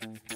Thank